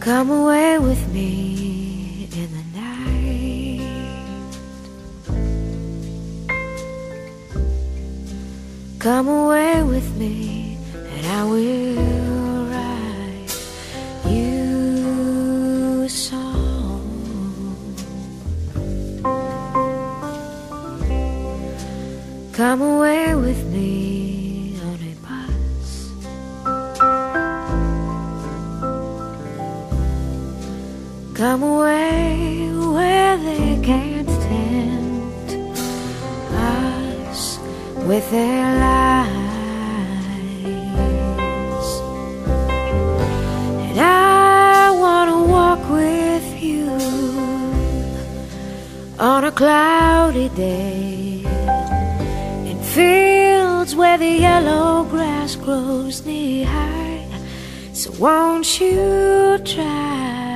Come away with me in the night. Come away with me, and I will write you a song. Come away with me. Come away where they can't tempt us with their lies. And I want to walk with you on a cloudy day in fields where the yellow grass grows knee high. So won't you try?